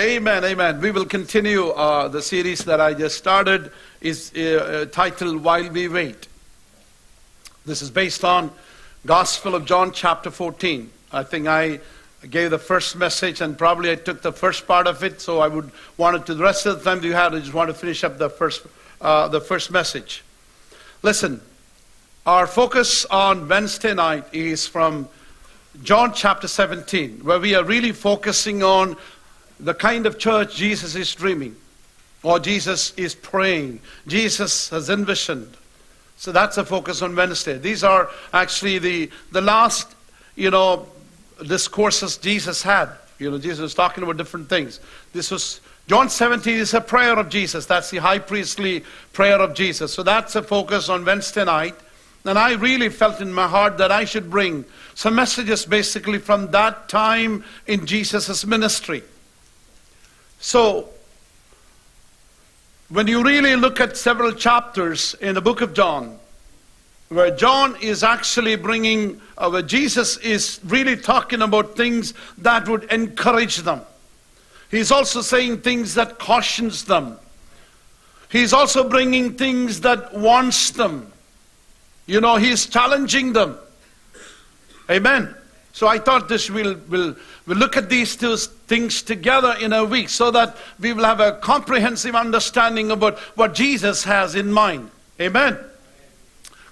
Amen, amen. We will continue uh, the series that I just started is uh, uh, titled While We Wait. This is based on Gospel of John chapter 14. I think I gave the first message and probably I took the first part of it, so I would want to the rest of the time you had, I just want to finish up the first, uh, the first message. Listen, our focus on Wednesday night is from John chapter 17, where we are really focusing on the kind of church Jesus is dreaming, or Jesus is praying, Jesus has envisioned. So that's a focus on Wednesday. These are actually the, the last, you know, discourses Jesus had. You know, Jesus was talking about different things. This was John 17 is a prayer of Jesus. That's the high priestly prayer of Jesus. So that's a focus on Wednesday night. And I really felt in my heart that I should bring some messages basically from that time in Jesus' ministry. So, when you really look at several chapters in the book of John, where John is actually bringing, uh, where Jesus is really talking about things that would encourage them. He's also saying things that cautions them. He's also bringing things that wants them. You know, he's challenging them. Amen. So I thought this will will will look at these two things together in a week so that we will have a comprehensive understanding about what Jesus has in mind. Amen.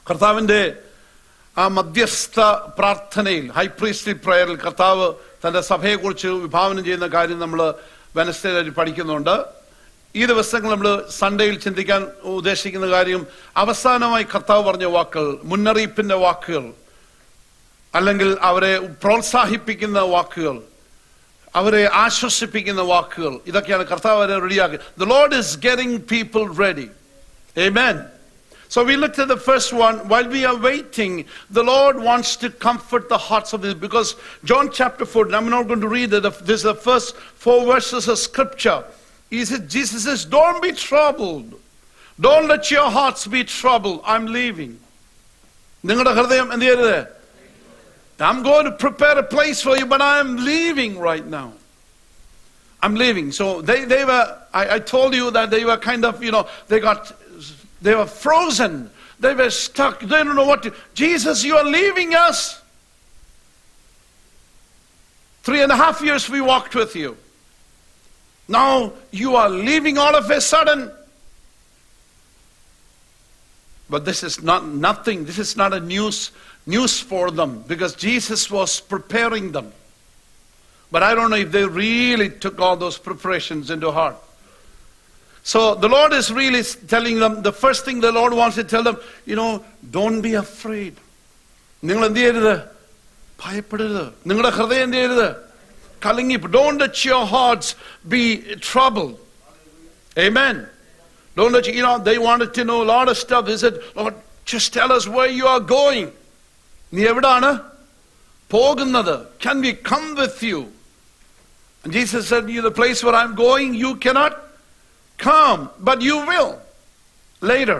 കർത്താവിന്റെ ആ മധ്യസ്ഥ പ്രാർത്ഥനയിൽ high Priesty പ്രയറിൽ കർത്താവ് തന്റെ സഭയെക്കുറിച്ച് വിഭാവനം ചെയ്യുന്ന കാര്യം നമ്മൾ വെനസ്ഡേയിൽ പഠിക്കുന്നുണ്ട് ഈ ദിവസങ്ങൾ നമ്മൾ സൺഡേയിൽ ചിന്തിക്കാൻ ഉദ്ദേശിക്കുന്ന കാര്യം അവസാനമായി കർത്താവ് പറഞ്ഞ വാക്കുകൾ മുന്നറിയിപ്പിന്റെ വാക്കുകൾ അല്ലെങ്കിൽ അവരെ പ്രോത്സാഹിപ്പിക്കുന്ന വാക്കുകൾ അവരെ ആശ്വസിപ്പിക്കുന്ന വാക്കുകൾ ഇതൊക്കെയാണ് കർത്താവ് അവരെ റെഡിയാക്കി the Lord is getting people ready Amen. So we looked at the first one. While we are waiting, the Lord wants to comfort the hearts of this because John chapter 4, I'm not going to read it. This is the first four verses of scripture. He says, Jesus says, Don't be troubled. Don't let your hearts be troubled. I'm leaving. നിങ്ങളുടെ ഹൃദയം എന്ത് ചെയ്യരുത് I'm going to prepare a place for you, but I'm leaving right now. I'm leaving. So they, they were, I, I told you that they were kind of, you know, they got, they were frozen. They were stuck. They don't know what to. Jesus, you are leaving us. Three and a half years we walked with you. Now you are leaving all of a sudden. But this is not nothing. This is not a news news for them because Jesus was preparing them. But I don't know if they really took all those preparations into heart. So the Lord is really telling them the first thing the Lord wants to tell them, you know, don't be afraid. നിങ്ങൾ എന്ത് ചെയ്യരുത് ഭയപ്പെടരുത് നിങ്ങളുടെ ഹൃദയം എന്ത് ചെയ്യരുത് കലങ്ങി don't let your hearts be troubled. Amen. Don't let you, you know, they wanted to know a lot of stuff. They said, Lord, just tell us where you are going. നീ എവിടാണ് പോകുന്നത് can we come with you and jesus said you the place where i'm going you cannot come but you will later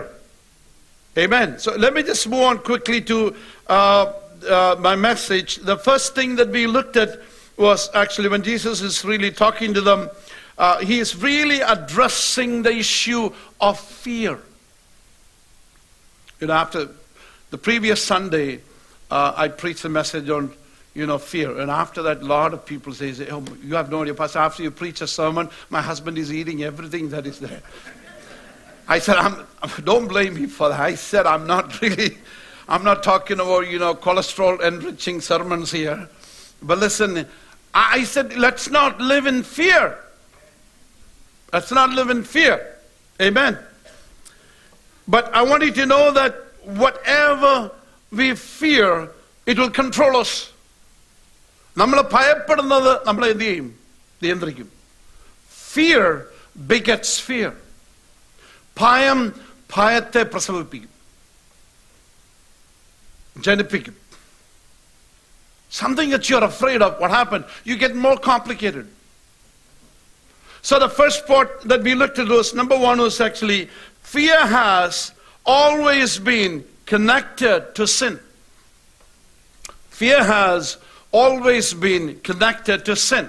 amen so let me just move on quickly to uh, uh, my message the first thing that we looked at was actually when jesus is really talking to them uh, he is really addressing the issue of fear you know after the previous sunday uh, I preached a message on, you know, fear. And after that, a lot of people say, oh, you have no idea, Pastor, after you preach a sermon, my husband is eating everything that is there. I said, I'm, don't blame me for that. I said, I'm not really, I'm not talking about, you know, cholesterol enriching sermons here. But listen, I said, let's not live in fear. Let's not live in fear. Amen. But I want you to know that whatever we fear, it will control us. നമ്മൾ ഭയപ്പെടുന്നത് നമ്മളെ എന്ത് ചെയ്യും നിയന്ത്രിക്കും fear begets fear ഭയം ഭയത്തെ പ്രസവിപ്പിക്കും ജനിപ്പിക്കും Something that you're afraid of, what happened? You get more complicated. So the first part that we looked at was number one was actually fear has always been connected to sin. Fear has always been connected to sin.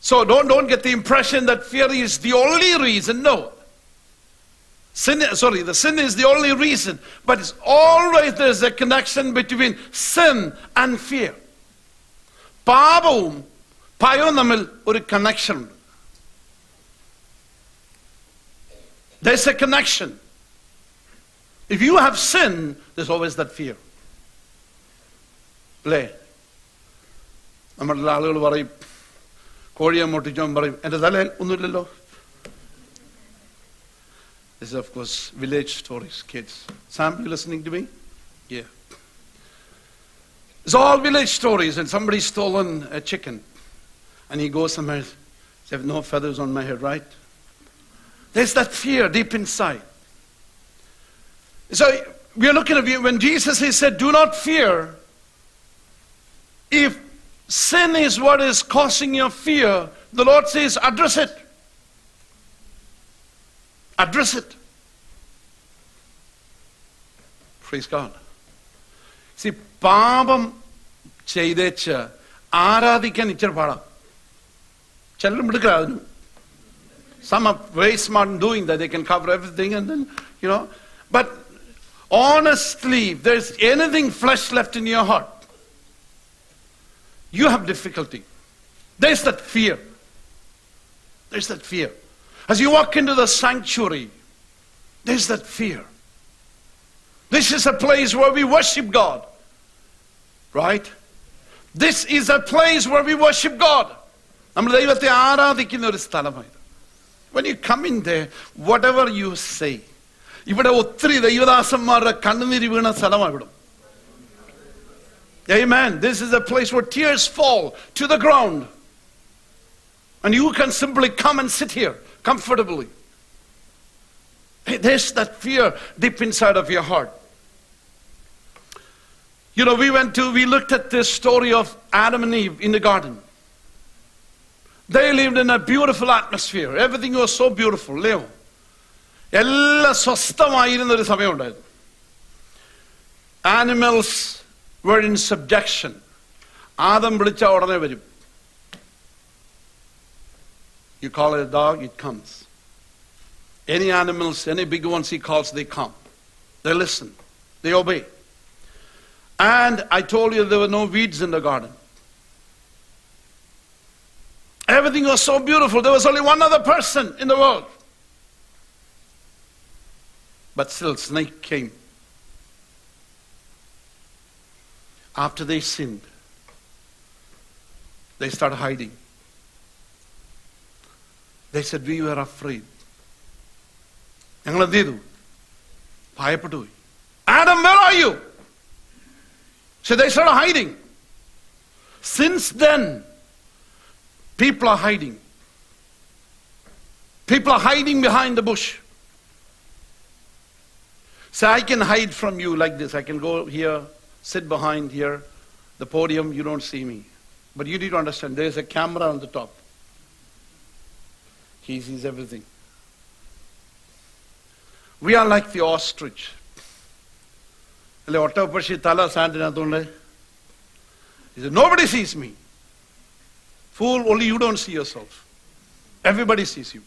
So don't, don't get the impression that fear is the only reason. No. Sin, sorry, the sin is the only reason. But it's always there's a connection between sin and fear. പാപവും ഭയവും തമ്മിൽ ഒരു connection ഉണ്ട് There's a connection. If you have sin, there's always that fear. അല്ലേ നമ്മളുടെ ആളുകൾ പറയും കോഴിയെ മുട്ടിച്ചോൻ പറയും എൻ്റെ തലയിൽ ഒന്നുമില്ലല്ലോ This is, of course, village stories, kids. Sam, you listening to me? Yeah. It's all village stories, and somebody's stolen a chicken. And he goes somewhere, I have no feathers on my head, right? There's that fear deep inside. So we are looking at when Jesus he said, Do not fear. If sin is what is causing your fear, the Lord says, address it. Address it. Praise God. See, പാപം ചെയ്തേച്ച് ആരാധിക്കാൻ ഇച്ചിരി പാടാം ചിലരും മിടുക്കരാ അതിന് Some are very smart in doing that. They can cover everything and then, you know. But honestly, if there's anything flesh left in your heart, you have difficulty. There's that fear. There's that fear. As you walk into the sanctuary, there's that fear. This is a place where we worship God. Right? This is a place where we worship God. നമ്മൾ ദൈവത്തെ ആരാധിക്കുന്ന ഒരു സ്ഥലമായത് When you come in there, whatever you say, ഇവിടെ ഒത്തിരി ദൈവദാസന്മാരുടെ കണ്ണുനീര് വീണ സ്ഥലമാണ് ഇവിടെ Amen. This is a place where tears fall to the ground. And you can simply come and sit here comfortably. Hey, There's that fear deep inside of your heart. You know, we went to, we looked at this story of Adam and Eve in the garden. They lived in a beautiful atmosphere. Everything was so beautiful. Leo. എല്ലാം സ്വസ്ഥമായിരുന്ന ഒരു സമയമുണ്ടായിരുന്നു animals were in subjection. Adam വിളിച്ച ഉടനെ വരും You call it a dog, it comes. Any animals, any big ones he calls, they come. They listen. They obey. And I told you there were no weeds in the garden. Everything was so beautiful. There was only one other person in the world. But still, snake came. After they sinned, they started hiding. They said, We were afraid. ഞങ്ങൾ എന്ത് ചെയ്തു ഭയപ്പെട്ടു പോയി Adam where are you so they started hiding since then people are hiding people are hiding behind the bush so i can hide from you like this i can go here sit behind here the podium you don't see me but you need to understand there's a camera on the top he sees everything we are like the ostrich അല്ലെ ഒട്ടപ്പക്ഷി തല സാൻഡിനകത്തുണ്ട് nobody സീസ് me fool only you don't see your self everybody സീസ് you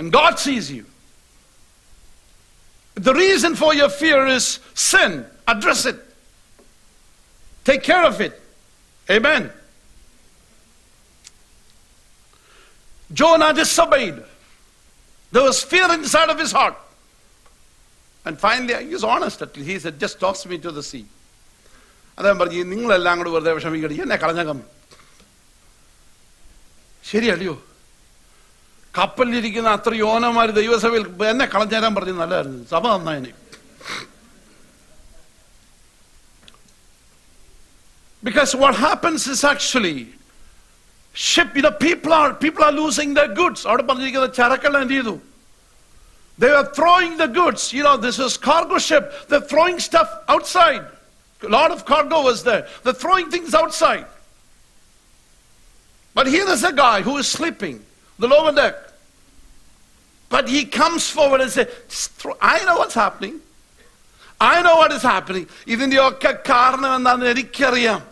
and God സീസ് U The reason for your fear is sin. Address it. Take care of it. Amen. Jonah disobeyed. There was fear inside of his heart. And finally, he was honest at least. He said, just toss me to the sea. അദ്ദേഹം പറഞ്ഞു നിങ്ങളെല്ലാം കൂടെ വെറുതെ വിഷമിക്കടി എന്നെ കളഞ്ഞകം ശരിയല്ലയോ കപ്പലിലിരിക്കുന്ന അത്ര യോനമാര് ദൈവസഭയിൽ എന്നെ കളഞ്ഞേരാൻ പറഞ്ഞു നല്ലതായിരുന്നു സഭ നന്നായനെ Because what happens is actually ship, you know, people are people are losing their goods. അവിടെ പറഞ്ഞിരിക്കുന്ന ചരക്കെല്ലാം എന്ത് ചെയ്തു They were throwing the goods. You know, this is cargo ship. They're throwing stuff outside. A lot of cargo was there. They're throwing things outside. But here is a guy who is sleeping, the lower deck. But he comes forward and says, I know what's happening. I know what is happening. ഇതിൻ്റെയൊക്കെ കാരണം എന്താണെന്ന് എനിക്കറിയാം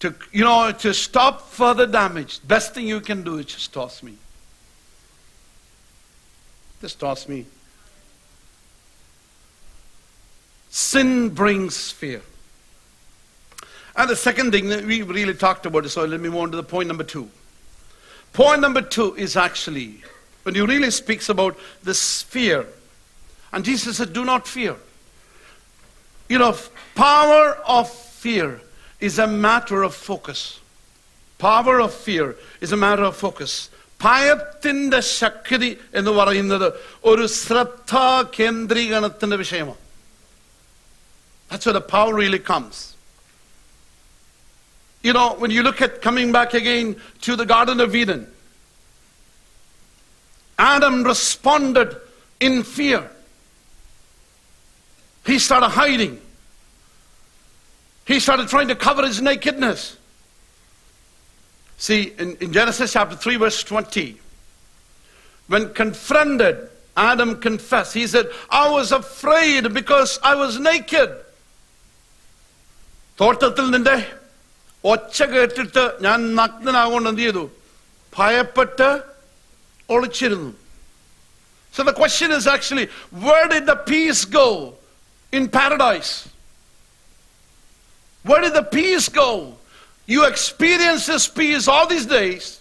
to, you know, to stop further damage, best thing you can do is just toss me. Just toss me. Sin brings fear. And the second thing that we really talked about, so let me move on to the point number two. Point number two is actually when he really speaks about this fear. And Jesus said, Do not fear. You know, power of fear is a matter of focus. Power of fear is a matter of focus. ഭയത്തിന്റെ ശക്തി എന്ന് പറയുന്നത് ഒരു ശ്രദ്ധാ കേന്ദ്രീകരണത്തിന്റെ വിഷയമാണ് That's where the power really comes. You know, when you look at coming back again to the Garden of Eden, Adam responded in fear. He started hiding. He started trying to cover his nakedness. See, in, in Genesis chapter 3, verse 20, when confronted, Adam confessed. He said, I was afraid because I was naked. തോട്ടത്തിൽ നിന്റെ ഒച്ച കേട്ടിട്ട് ഞാൻ നഗ്നനാകൊണ്ട് എന്ത് ചെയ്തു ഭയപ്പെട്ട് ഒളിച്ചിരുന്നു So the question is actually, where did the peace go in paradise? Where did the peace go? You experience this peace all these days.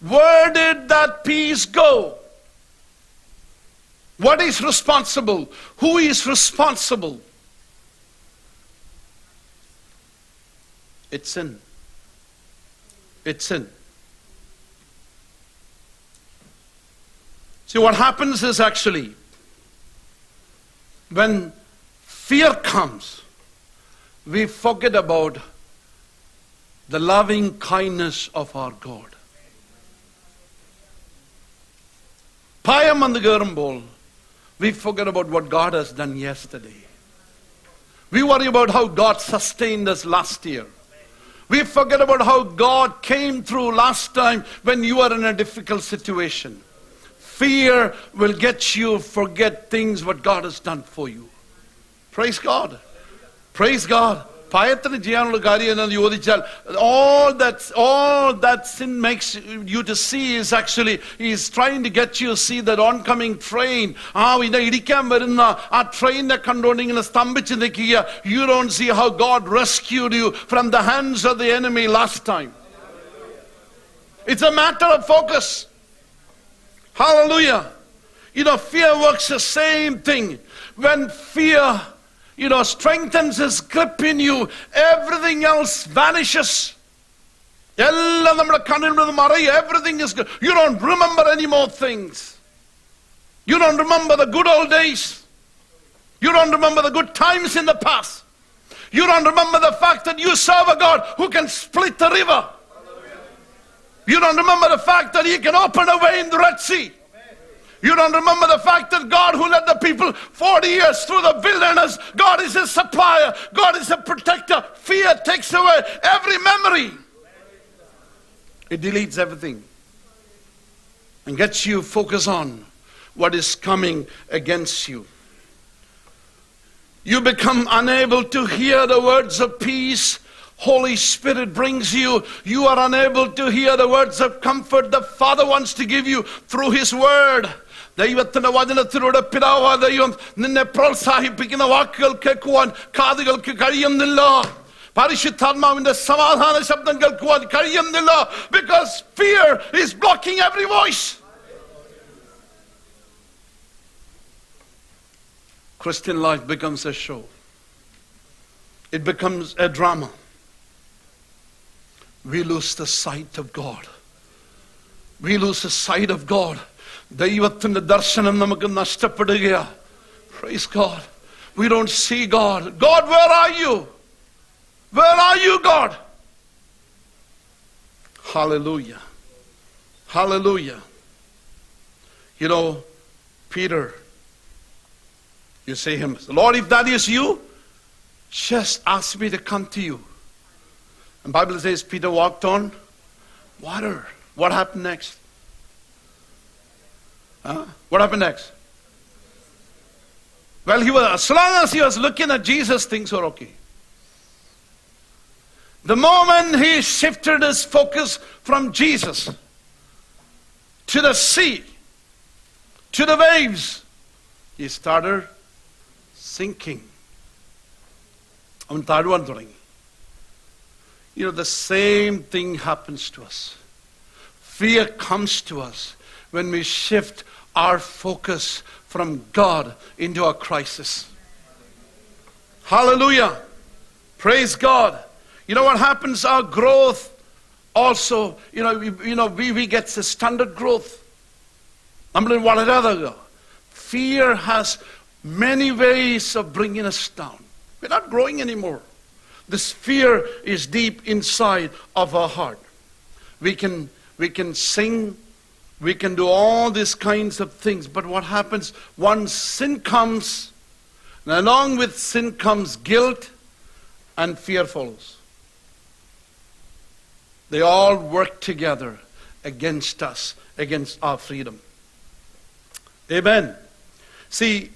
Where did that peace go? What is responsible? Who is responsible? It's sin. It's sin. See, what happens is actually when fear comes, we forget about the loving kindness of our God. ഭയം വന്ന് കയറുമ്പോൾ we forget about what God has done yesterday. We worry about how God sustained us last year. We forget about how God came through last time when you were in a difficult situation. Fear will get you forget things what God has done for you. Praise God. Praise God. ഭയത്തിന് ചെയ്യാനുള്ള കാര്യം എന്താണെന്ന് ചോദിച്ചാൽ all that all that sin makes you to see is actually is trying to get you to see that oncoming train ആ ഇത് ഇടിക്കാൻ വരുന്ന ആ ട്രെയിനിനെ കണ്ടുകൊണ്ട് ഇങ്ങനെ സ്തംഭിച്ച് നിൽക്കുക you don't see how God rescued you from the hands of the enemy last time it's a matter of focus hallelujah you know fear works the same thing when fear you know, strengthens his grip in you, everything else vanishes. എല്ലാം നമ്മുടെ കണ്ണിൽ നിന്ന് മറയും everything is good. You don't remember any more things. You don't remember the good old days. You don't remember the good times in the past. You don't remember the fact that you serve a God who can split the river. You don't remember the fact that He can open a way in the Red Sea. You don't remember the fact that God who led the people 40 years through the wilderness, God is a supplier, God is a protector. Fear takes away every memory. It deletes everything and gets you focus on what is coming against you. You become unable to hear the words of peace. Holy Spirit brings you. You are unable to hear the words of comfort the Father wants to give you through His Word. ദൈവത്തിന്റെ വചനത്തിലൂടെ പിതാവാ ദൈവം നിന്നെ പ്രോത്സാഹിപ്പിക്കുന്ന വാക്കുകൾ കേൾക്കുവാൻ കാതുകൾക്ക് കഴിയുന്നില്ല പരിശുദ്ധാത്മാവിന്റെ സമാധാന ശബ്ദം കേൾക്കുവാൻ കഴിയുന്നില്ല because fear is blocking every voice Christian life becomes a show. It becomes a drama. We lose the sight of God. We lose the sight of God. ദൈവത്തിന്റെ ദർശനം നമുക്ക് നഷ്ടപ്പെടുകയാ praise God we don't see God God where are U where are you God Hallelujah. Hallelujah. You know, Peter, you say him, Lord, if that is you, just ask me to come to you. And Bible says Peter walked on water. What happened next? Huh? What happened next? Well, he was as long as he was looking at Jesus, things were okay. The moment he shifted his focus from Jesus to the sea, to the waves, he started sinking. അവൻ താഴുവാൻ തുടങ്ങി You know, the same thing happens to us. Fear comes to us when we shift our focus from God into a crisis. Hallelujah. Praise God. You know what happens? Our growth also, you know, we, you know, we, we get the standard growth. Number one another. Fear has many ways of bringing us down. We're not growing anymore. This fear is deep inside of our heart. We can, we can sing we can do all these kinds of things, but what happens once sin comes, and along with sin comes guilt and fear follows. They all work together against us, against our freedom. Amen. See,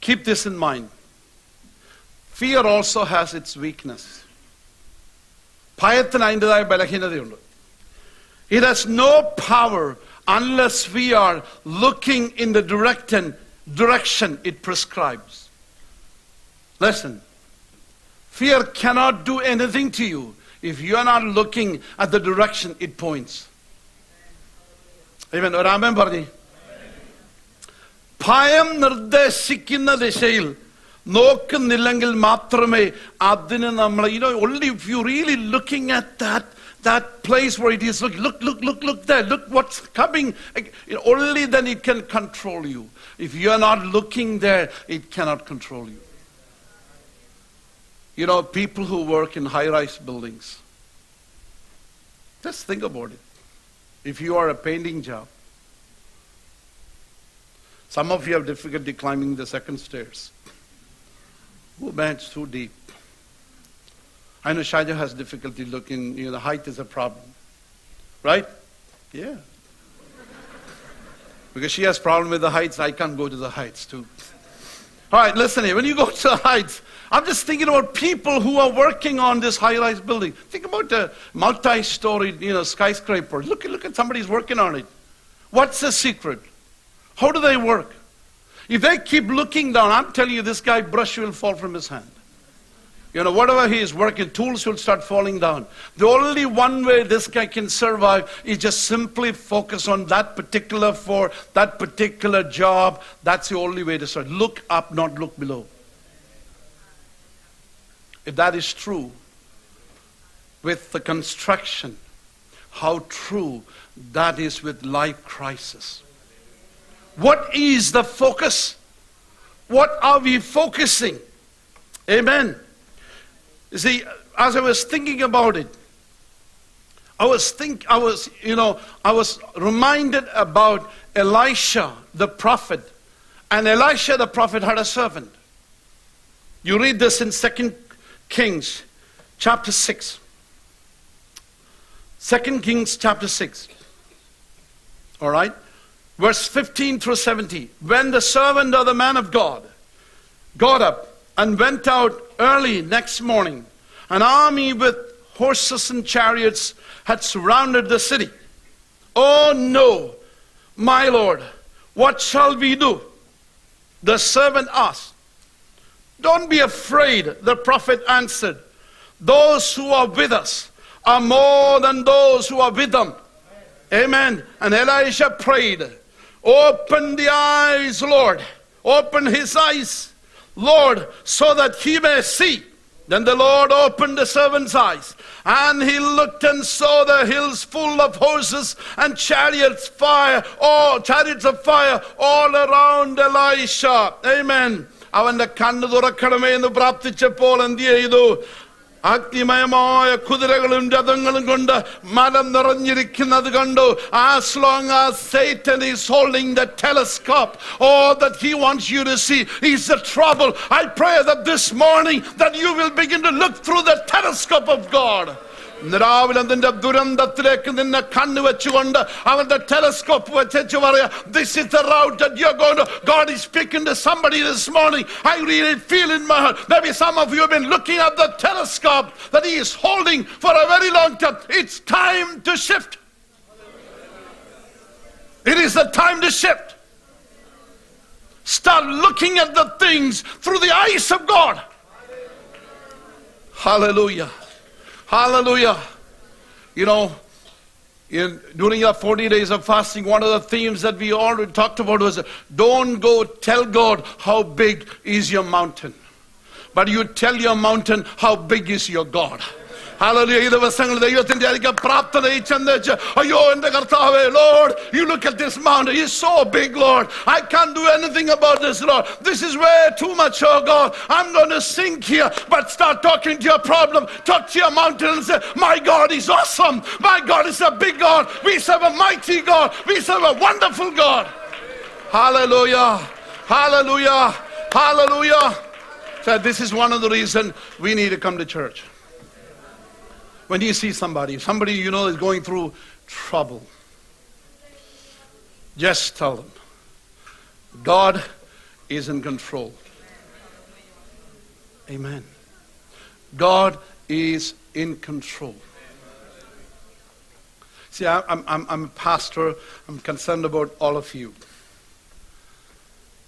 keep this in mind. Fear also has its weakness. ഭയത്തിന് അതിൻ്റെതായ ബലഹീനതയുണ്ട് It has no power unless we are looking in the direction, direction it prescribes. Listen, fear cannot do anything to you if you are not looking at the direction it points. Amen. ഒരാമൻ പറഞ്ഞു ഭയം നിർദ്ദേശിക്കുന്ന ദിശയിൽ നോക്കുന്നില്ലെങ്കിൽ മാത്രമേ അതിന് നമ്മൾ you know only if you really looking at that that place where it is look look look look look there. Look what's coming. Only then it can control you. If you are not looking there it cannot control you. You know people who work in high rise buildings just think about it. If you are a painting job some of you have difficulty climbing the second stairs. Oh man, it's too deep. I know Shaja has difficulty looking, you know, the height is a problem. Right? Yeah. Because she has problem with the heights, I can't go to the heights too. All right, listen here. When you go to the heights, I'm just thinking about people who are working on this high-rise building. Think about the multi-story, you know, skyscraper. Look, look at somebody's working on it. What's the secret? How do they work? If they keep looking down, I'm telling you, this guy brush will fall from his hand. You know, whatever he is working, tools will start falling down. The only one way this guy can survive is just simply focus on that particular for that particular job. That's the only way to start. Look up, not look below. If that is true with the construction, how true that is with life crisis. What is the focus? What are we focusing? Amen. You see, as I was thinking about it, I was think I was, you know, I was reminded about Elisha the prophet. And Elisha the prophet had a servant. You read this in Second Kings chapter 6. 2 Kings chapter 6. All right? Verse 15 through 70. When the servant of the man of God got up and went out early next morning, an army with horses and chariots had surrounded the city. Oh no, my lord, what shall we do? The servant asked. Don't be afraid, the prophet answered. Those who are with us are more than those who are with them. Amen. And Elisha prayed, Open the eyes, Lord. Open his eyes, Lord, so that he may see. Then the Lord opened the servant's eyes, and he looked and saw the hills full of horses and chariots fire, all chariots of fire all around Elisha. Amen. അവന്റെ കണ്ണ് തുറക്കണമേ എന്ന് പ്രാർത്ഥിച്ചപ്പോൾ എന്ത് ചെയ്തു അഗ്നിമയമായ കുതിരകളും രഥങ്ങളും കൊണ്ട് മലം നിറഞ്ഞിരിക്കുന്നത് കണ്ടു as long as Satan is holding the telescope all that he wants you to see is the trouble I pray that this morning that you will begin to look through the telescope of God ഇന്ന് രാവിലെ നിന്റെ ദുരന്തത്തിലേക്ക് നിന്നെ കണ്ണു വെച്ചുകൊണ്ട് അവന്റെ telescope വെച്ചു പറയാ this is the route that you're going to God is speaking to somebody this morning I really feel in my heart maybe some of you have been looking at the telescope that he is holding for a very long time it's time to shift it is the time to shift start looking at the things through the eyes of God hallelujah Hallelujah. You know, in, during our 40 days of fasting, one of the themes that we already talked about was don't go tell God how big is your mountain. But you tell your mountain how big is your God. Hallelujah. ഈ ദിവസങ്ങൾ ദൈവത്തിന്റെ അധികം പ്രാർത്ഥനയിൽ ചെന്നേച്ച് അയ്യോ എന്റെ കർത്താവേ Lord U look at this mountain is so big Lord I can do anything about this Lord this is way too much oh God I am going to sink here but start talking to your problem talk to your mountain and say my God is awesome my god is a big god we serve a mighty god we serve a wonderful god hallelujah hallelujah hallelujah so this is one of the reasons we need to come to church when you see somebody, somebody you know is going through trouble, just tell them God is in control. Amen. God is in control. See, I'm, I'm, I'm a pastor, I'm concerned about all of you.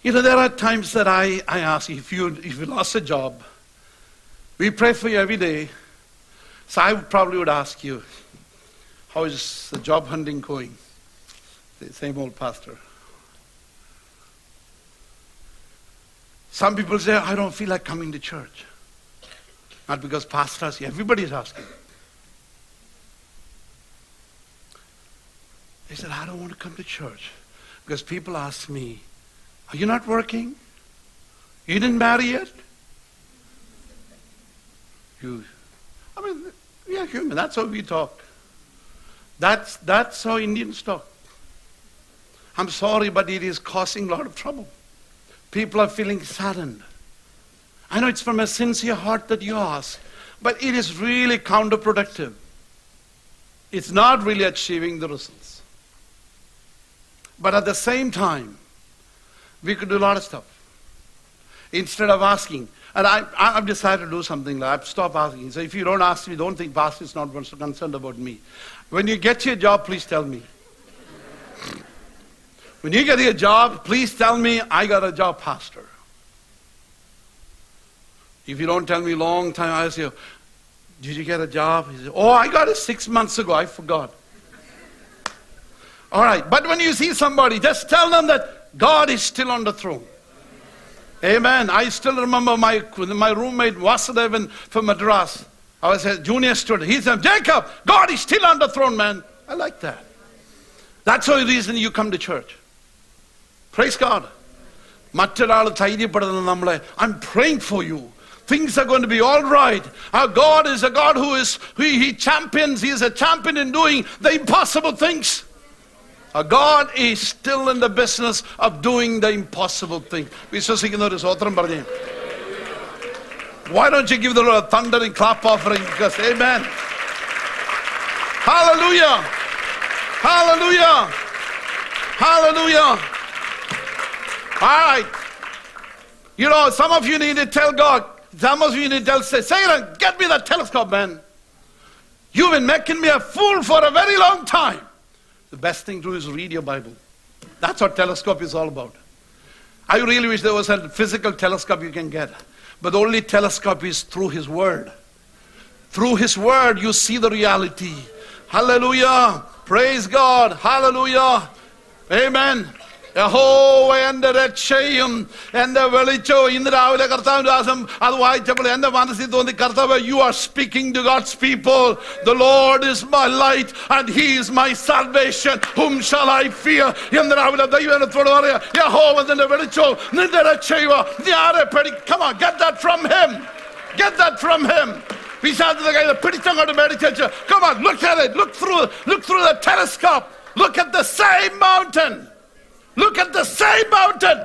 You know, there are times that I, I ask if you, if you lost a job, we pray for you every day. So I probably would ask you, how is the job hunting going? The same old pastor. Some people say, I don't feel like coming to church. Not because pastors, everybody's asking. They said, I don't want to come to church because people ask me, Are you not working? You didn't marry yet? You, I mean, we are human. That's how we talk. That's, that's how Indians talk. I'm sorry, but it is causing a lot of trouble. People are feeling saddened. I know it's from a sincere heart that you ask, but it is really counterproductive. It's not really achieving the results. But at the same time, we could do a lot of stuff. Instead of asking, and I, I've decided to do something like I've stopped asking. So if you don't ask me, don't think pastor is not concerned about me. When you get your job, please tell me. When you get your job, please tell me I got a job, pastor. If you don't tell me long time, I say, did you get a job? He says, oh, I got it six months ago. I forgot. All right, but when you see somebody, just tell them that God is still on the throne. Amen. I still remember my, my roommate Vasudevan from Madras. I was a junior student. He said, Jacob, God is still on the throne, man. I like that. That's the reason you come to church. Praise God. മറ്റൊരാൾ ധൈര്യപ്പെടുന്നത് നമ്മളെ I'm praying for you. Things are going to be all right. Our God is a God who is, he, he champions, He is a champion in doing the impossible things. Our God is still in the business of doing the impossible thing. വിശ്വസിക്കുന്ന ഒരു സ്വത്രം പറഞ്ഞു Why don't you give the Lord a thundering clap offering? Because, amen. Hallelujah. Hallelujah. Hallelujah. All right. You know, some of you need to tell God, some of you need to tell, say, Satan, get me that telescope, man. You've been making me a fool for a very long time. The best thing to do is read your Bible. That's what telescope is all about. I really wish there was a physical telescope you can get. But the only telescope is through His Word. Through His Word, you see the reality. Hallelujah. Praise God. Hallelujah. Amen. യഹോവ എന്റെ രക്ഷയും എന്റെ വെളിച്ചവും ഇന്ന് രാവിലെ കർത്താവിന്റെ ദാസം അത് വായിച്ചപ്പോൾ എന്റെ മനസ്സിൽ തോന്നി കർത്താവ് you are speaking to God's people the Lord is my light and he is my salvation whom shall I fear എന്ന് രാവിലെ ദൈവനത്തോട് പറയാ യഹോവ നിന്റെ വെളിച്ചവും നിന്റെ രക്ഷയുമോ നീ ആരെ പേടി come on get that from him get that from him പിശാചിന്റെ കയ്യിൽ പിടിച്ചങ്ങോട്ട് മേടിച്ചു come on look at it look through look through the telescope look at the same mountain Look at the same mountain.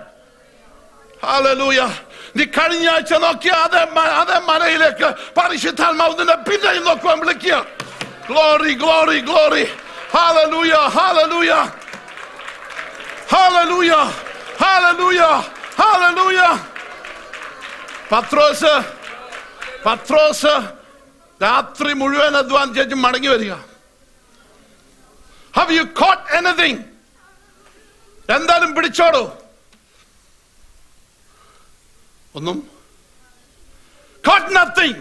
Hallelujah. നീ കഴിഞ്ഞ ആഴ്ച നോക്കിയ അതേ മ- അതേ മലയിലേക്ക് പരിശുദ്ധാത്മാവ് നിന്നെ പിന്നെയും നോക്കുവാൻ വിളിക്കുക Glory, glory, glory. Hallelujah, hallelujah. Hallelujah, hallelujah, hallelujah. പത്രോസ് പത്രോസ് രാത്രി മുഴുവൻ അധ്വാനിച്ചു മടങ്ങി വരിക Have you caught anything? എന്തായാലും പിടിച്ചോടൂ ഒന്നും caught nothing.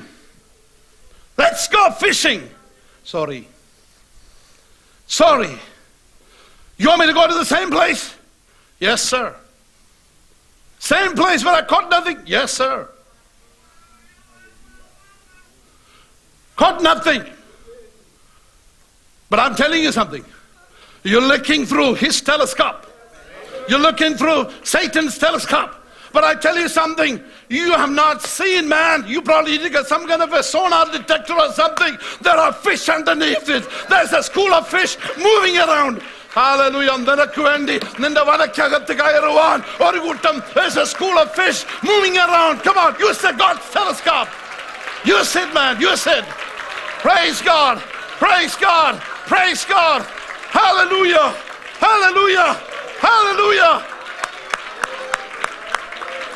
Let's go fishing. Sorry. Sorry. You want me to go to the same place? Yes, sir. Same place where I caught nothing? Yes, sir. Caught nothing. But I'm telling you something. You're looking through his telescope. You're looking through Satan's telescope. But I tell you something, you have not seen man. You probably need to get some kind of a sonar detector or something. There are fish underneath it. There's a school of fish moving around. Hallelujah. നിനക്ക് വേണ്ടി നിന്റെ വനക്കകത്ത് കയറുവാൻ ഒരു കൂട്ടം there's a school of fish moving around. Come on, use the God's telescope. Use it, man. Use it. Praise God. Praise God. Praise God. Hallelujah.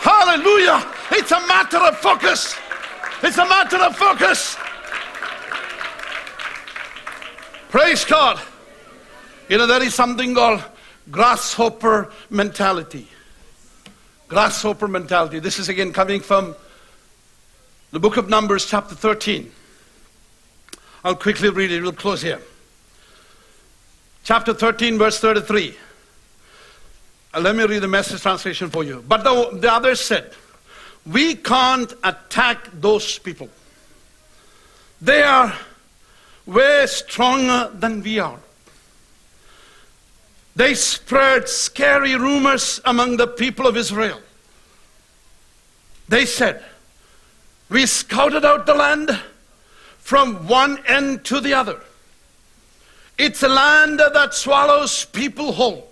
Hallelujah. It's a matter of focus. It's a matter of focus. Praise God. You know, there is something called grasshopper mentality. Grasshopper mentality. This is again coming from the book of Numbers, chapter 13. I'll quickly read it. We'll close here. Chapter 13, verse 33. Uh, let me read the message translation for you. But the, the others said, We can't attack those people. They are way stronger than we are. They spread scary rumors among the people of Israel. They said, We scouted out the land from one end to the other. It's a land that swallows people whole.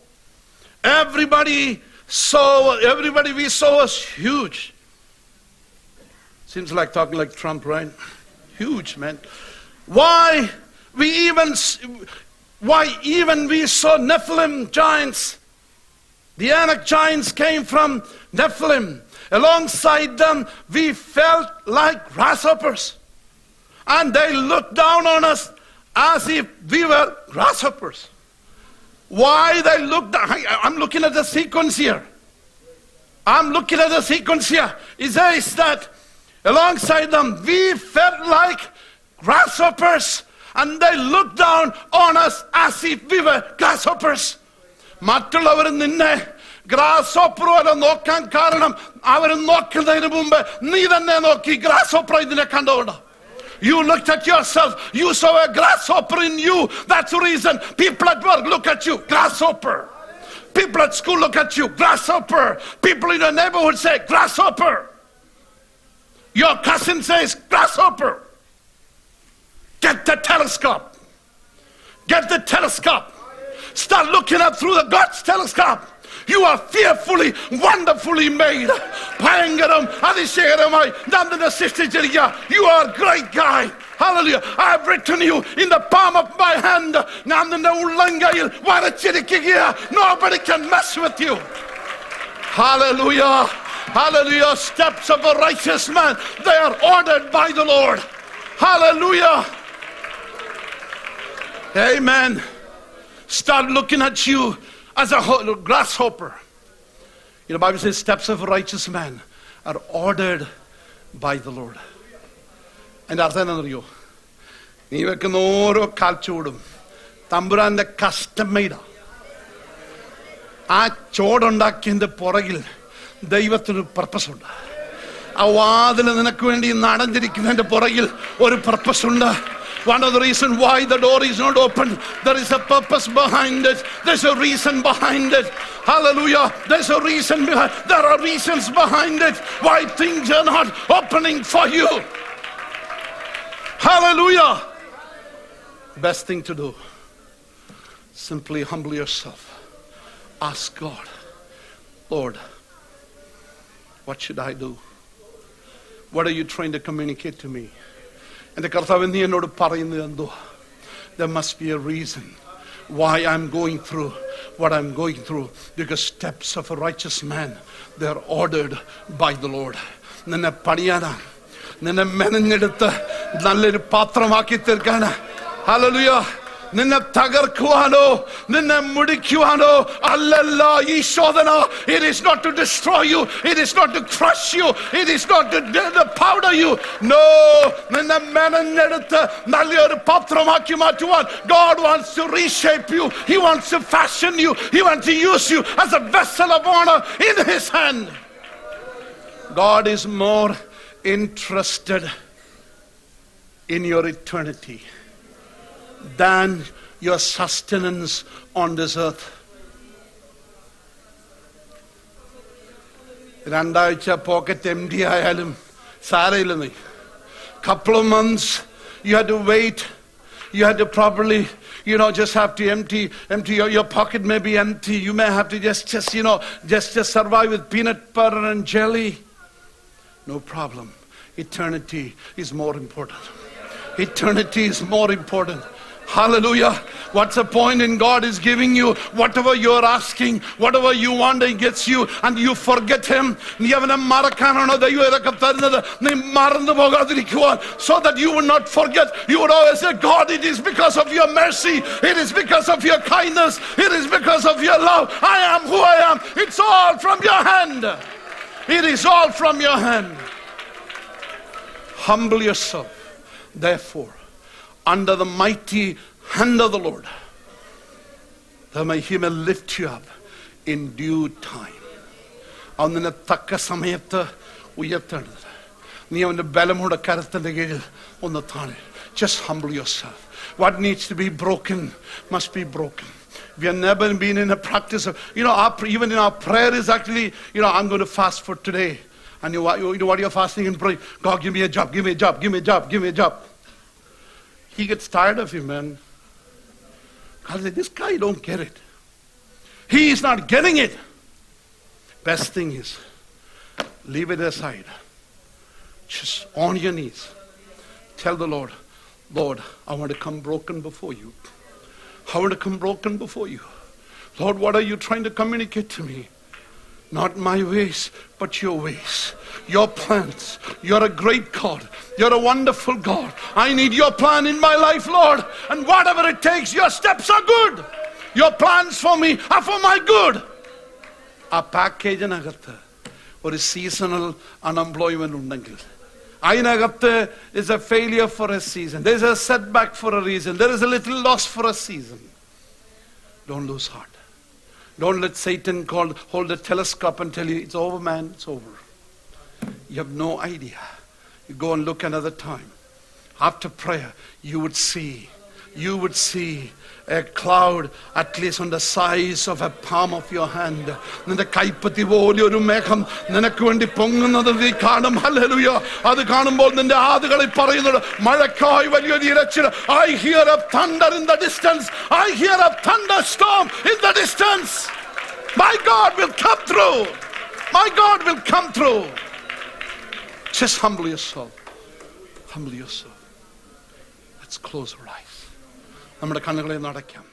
Everybody saw, everybody we saw was huge. Seems like talking like Trump, right? Huge, man. Why we even, why even we saw Nephilim giants. The Anak giants came from Nephilim. Alongside them, we felt like grasshoppers. And they looked down on us as if we were grasshoppers. Why they looked down? I'm looking at the sequence here. I'm looking at the sequence here. It says that alongside them, we felt like grasshoppers. And they looked down on us as if we were grasshoppers. മറ്റുള്ളവർ നിന്നെ grass ഓപ്പർ പോലെ നോക്കാൻ കാരണം അവർ നോക്കുന്നതിന് മുമ്പ് നീ തന്നെ നോക്കി ഗ്രാസ് ഓപ്പർ ഇതിനെ കണ്ടോണ്ട് you looked at yourself. You saw a grasshopper in you. That's the reason people at work look at you. Grasshopper. People at school look at you. Grasshopper. People in your neighborhood say grasshopper. Your cousin says grasshopper. Get the telescope. Get the telescope. Start looking up through the God's telescope. You are fearfully, wonderfully made. ഭയങ്കരം അതിശയകരമായി ഞാൻ നിന്നെ സൃഷ്ടിച്ചിരിക്കുക you are great guy Hallelujah. I have written you in the palm of my hand. ഞാൻ നിന്റെ ഉള്ളങ്കയിൽ വരച്ചിരിക്കുക. Nobody can mess with you. Hallelujah. Hallelujah. Steps of a righteous man, they are ordered by the Lord. Hallelujah. Amen. Start looking at you as a ho- grasshopper. You know, Bible says steps of a righteous man are ordered by the Lord. അതിന്റെ അർത്ഥം എന്താണെന്നറിയോ? നീ വെക്കുന്ന ഓരോ കാൽച്ചൂടും തമ്പുരാന്റെ custom മെയ്ഡാ ആ ചോടുണ്ടാക്കിയതിന്റെ പുറകിൽ ദൈവത്തിനൊരു പർപ്പസ് ഉണ്ട്. ആ വാതിൽ നിനക്ക് വേണ്ടി നടന്നിരിക്കുന്നതിന്റെ പുറകിൽ ഒരു പർപ്പസ് ഉണ്ട്. One of the reasons why the door is not open, there is a purpose behind it. There's a reason behind it. Hallelujah. There's a reason behind There are reasons behind it why things are not opening for you. Hallelujah. Best thing to do. Simply humble yourself. Ask God, Lord, what should I do? What are you trying to communicate to me? എൻ്റെ കർത്താവ് നീ എന്നോട് പറയുന്നത് എന്തോ there must be a reason why I'm going through what I'm going through. Because steps of a righteous man, they're ordered by the Lord. നിന്നെ പണിയാനാ നിന്നെ മെനഞ്ഞെടുത്ത് നല്ലൊരു പാത്രമാക്കി തീർക്കാനാ ഹല്ലേലൂയ നിന്നെ തകർക്കുവാനോ നിന്നെ മുടിക്കുവാനോ അല്ലല്ല ഈ ശോധന it is not to destroy U it is not to crush you it is not to powder you no നിന്നെ മെനഞ്ഞെടുത്ത് നല്ലൊരു പാത്രമാക്കി മാറ്റുവാൻ God wants to reshape you he wants to fashion you he wants to use you as a vessel of honor in his hand God is more interested in your eternity than your sustenance on this earth. രണ്ടാഴ്ച pocket M D ആയാലും സാരയില്ല നീ couple of months you had to wait you had to probably you know just have to empty empty your, your pocket may be empty you may have to just just you know just just survive with peanut butter and jelly no problem eternity is more important eternity is more important Hallelujah. What's the point in God is giving you whatever you're asking, whatever you want, He gets you, and you forget Him. So that you would not forget, you would always say, God, it is because of your mercy, it is because of your kindness, it is because of your love. I am who I am. It's all from your hand. It is all from your hand. Humble yourself, therefore under the mighty hand of the Lord, that He may lift you up in due time. അവൻ നിന്നെ തക്ക സമയത്ത് ഉയർത്തേണ്ടത് നീ അവൻ്റെ ബലമുള്ള കരത്തിൻ്റെ കീഴിൽ ഒന്ന് താഴെ just humble yourself what needs to be broken must be broken we have never been in a practice of you know our, even in our prayer is actually you know i'm going to fast for today and you, you know what you're fasting and praying god give me a job give me a job give me a job give me a job he gets tired of him, man. God said, this guy don't get it. He is not getting it. Best thing is, leave it aside. Just on your knees. Tell the Lord, Lord, I want to come broken before you. I want to come broken before you. Lord, what are you trying to communicate to me? Not my ways, but your ways. Your plans. You're a great God. You're a wonderful God. I need your plan in my life, Lord. And whatever it takes, your steps are good. Your plans for me are for my good. ആ പാക്കേജിനകത്ത് ഒരു seasonal unemployment ഉണ്ടെങ്കിൽ അതിനകത്ത് is a failure for a season. There's a setback for a reason. There is a little loss for a season. Don't lose heart. Don't let Satan call, hold the telescope and tell you, it's over, man, it's over. You have no idea. You go and look another time. After prayer, you would see, you would see a cloud at least on the size of a palm of your hand. നിന്റെ കൈപ്പത്തി പോലെ ഒരു മേഘം നിനക്ക് വേണ്ടി പൊങ്ങുന്നത് നീ കാണും hallelujah അത് കാണുമ്പോൾ നിന്റെ ആതുകളിൽ പറയുന്നത് മഴക്കായി വലിയൊരു ഇരച്ചിൽ I here A thunder in the distance I hear a thunderstorm in the distance my God will come through my God will come through just humble yourself humble yourself let's close our eyes നമ്മുടെ കണ്ണുകളെ നടക്കാം